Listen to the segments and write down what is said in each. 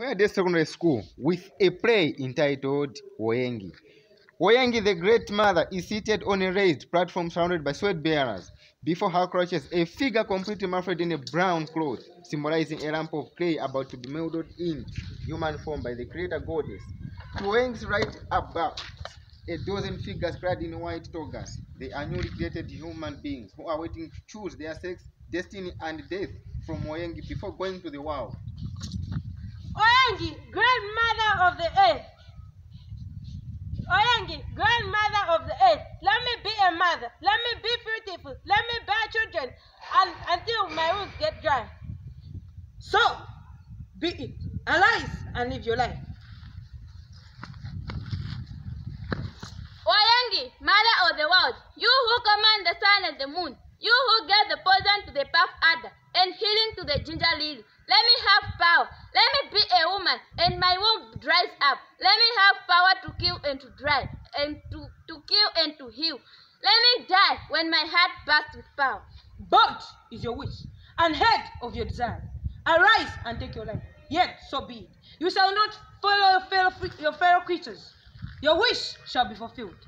Hoya Day Secondary School with a play entitled Woyengi. Woyengi, the great mother, is seated on a raised platform surrounded by sweat bearers. Before her crouches a figure completely muffled in a brown cloth, symbolizing a lump of clay about to be molded in human form by the creator goddess. To Woyengi's right above, a dozen figures clad in white togas. They are newly created human beings who are waiting to choose their sex, destiny, and death from Woyengi before going to the world. Oyangi, grandmother of the earth. Oyangi, grandmother of the earth. Let me be a mother. Let me be beautiful. Let me bear children and, until my wounds get dry. So, be it. Arise and live your life. Oyangi, mother of the world, you who command the sun and the moon, you who gave the poison to the puff adder and healing to the ginger lily, let me have power. Let me be a woman and my womb dries up. Let me have power to kill and to dry and to, to kill and to heal. Let me die when my heart bursts with power. But is your wish and head of your desire. Arise and take your life. Yet, so be it. You shall not follow your fellow, your fellow creatures. Your wish shall be fulfilled.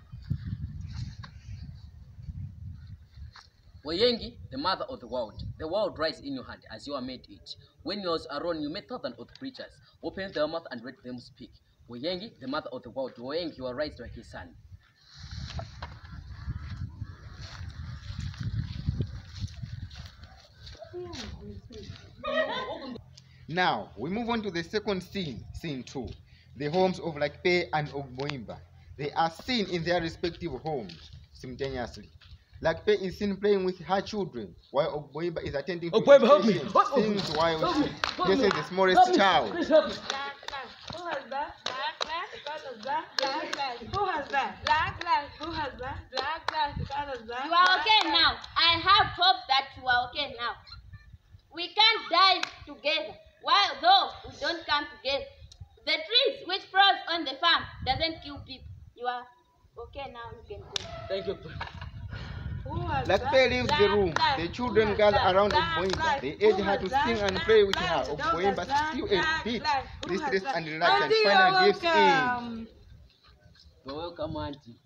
Woyengi, the mother of the world, the world rises in your hand as you are made it. When yours are on, you made thousands of creatures. Open their mouth and let them speak. Woyengi, the mother of the world, Woyengi, you are raised like his son. Now, we move on to the second scene, scene two, the homes of Lakpe and Ogboinba. They are seen in their respective homes simultaneously. Lakpe is seen playing with her children, while Ogboinba is attending oh, to Ogboinba, help me! Help me! sings while Help me! Help this me! is the smallest Help me! child. Please help me! Who has that? Black, black, because of that. Black, black. Who has that? Black, black. Who has that? Black, black, that. You are okay now. I have hope that you are okay now. We can't die together, while though we don't come together. The trees which grows on the farm doesn't kill people. You are okay now. You can go. Thank you. Who has leaves the room. The children gather that? around Black, Ogboinba. black. They urge her to sing and Black, play with her. Don't Ogboinba still a bit black. Distressed and relaxed and Auntie, finally you're gives in. welcome. You're welcome, Auntie.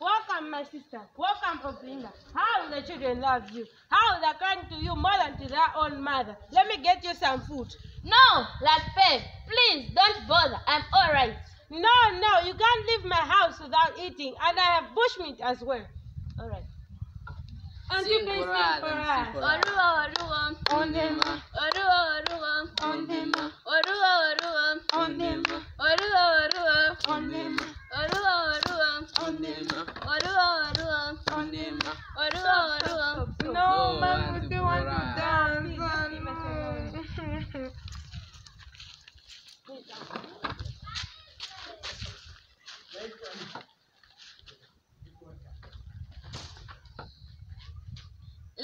Welcome, my sister. Welcome, Obinga. How the children love you. How they're kind to you more than to their own mother. Let me get you some food. No, Lakpe, please don't bother. I'm all right. No, no, you can't leave my house without eating. And I have bushmeat as well. All right. And you can sing for us. sing for us. Oruwa, um. oruwa, On them, oruwa, um. oruwa, on them, oruwa, um. oruwa, on them, oruwa, oruwa, on them, oruwa, oruwa, on them, oruwa, oruwa, on them. oruwa, oruwa. No, No, man, Auntie we do want to Flora. dance.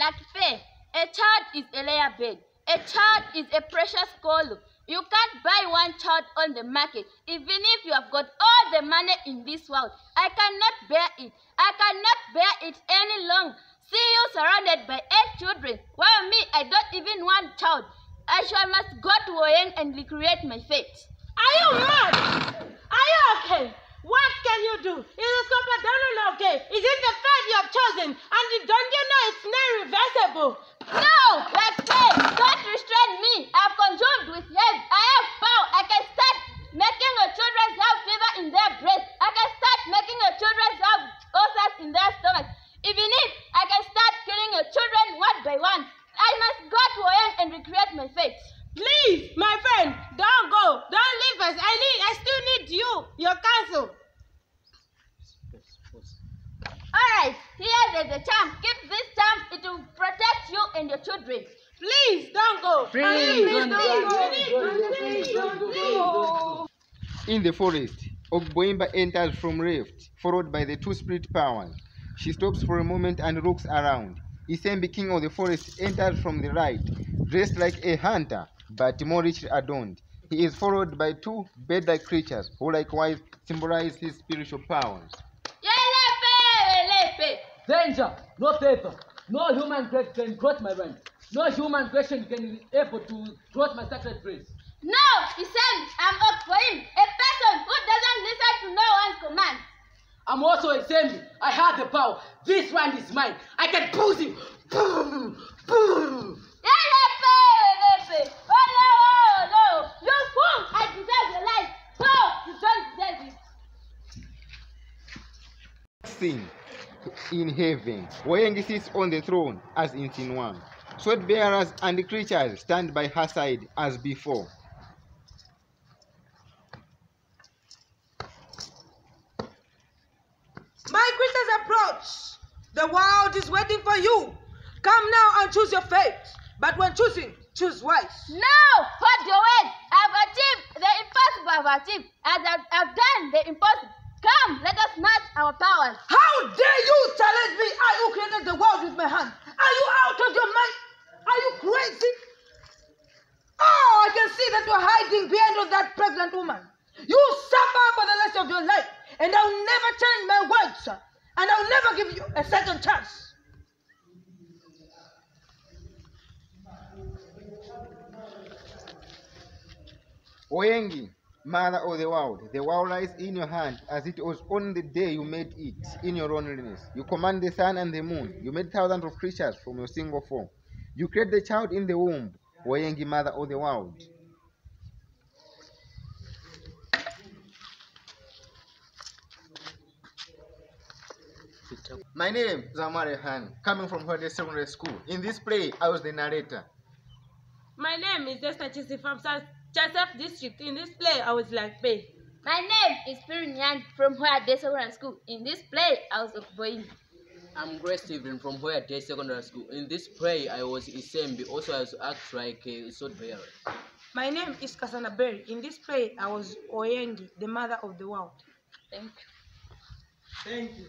Lakpe, a child is a layer bed. A child is a precious gold. You can't buy one child on the market, even if you have got all the money in this world. I cannot bear it. I cannot bear it any longer. See you surrounded by eight children, while me, I don't even want child. I shall must go to Oyeng and recreate my fate. Are you mad? Are you okay? Can you do? Is this compadre okay? Is it the fate you have chosen? And don't you know it's not reversible? No, Lakpe, don't restrain me. I've consumed with head. I have power. I can start making your children have fever in their breast. I can start making your children have ulcers in their stomach. Even if I can start killing your children one by one, I must go to Oyang and recreate my fate. Please, my friend, don't go. Don't leave us. I need I still need you, your counsel. Alright, here is the charm. Keep this charm, it will protect you and your children. Please don't go. Please, don't go. please, Don't go. please, Don't don't go. go. In the forest, Ogboinba enters from left, followed by the two spirit powers. She stops for a moment and looks around. Isembi, king of the forest, enters from the right, dressed like a hunter, but more richly adorned. He is followed by two bird-like creatures, who likewise symbolize his spiritual powers. Yelepe, yelepe. Danger! No paper! No human creature can cross my line. No human creation can be able to thwart my sacred praise. No, he said I'm up for him, a person who doesn't listen to no one's command. I'm also a assembly. I have the power. This one is mine. I can push him. Boom, boom. Elepe, elepe. Oh no, oh no. You fool! I deserve your life. No, you don't deserve it. Scene in heaven. Woyengi sits on the throne as in scene 1. Sword bearers and the creatures stand by her side as before. My creatures approach. The world is waiting for you. Come now and choose your fate. But when choosing, choose wise. No, hold your words. I've achieved the impossible. I've achieved. As I've, I've done the impossible. Come, let us match our powers. How dare you challenge me? I who created the world with my hand. Are you out of your mind? Are you crazy? Oh, I can see that you're hiding behind of that pregnant woman. You suffer for the rest of your life, and I'll never change my words, sir. And I'll never give you a second chance. Oyengi, mother of the world, the world lies in your hand as it was on the day you made it in your loneliness. You command the sun and the moon. You made thousands of creatures from your single form. You create the child in the womb, Oyengi, mother of the world. My name is Amare Han, coming from Hoya Day Secondary School. In this play, I was the narrator. My name is Esther Chisi from South Joseph District. In this play, I was Lakpe. My name is Pirin Yang from Hoya Day Secondary School. In this play, I was a boy. I'm Grace Stephen from where Hoya Day Secondary School. In this play, I was Isembi. Also, I was act like a sword bearer. My name is Kasana Berry. In this play, I was Oyengi, the mother of the world. Thank you. Thank you.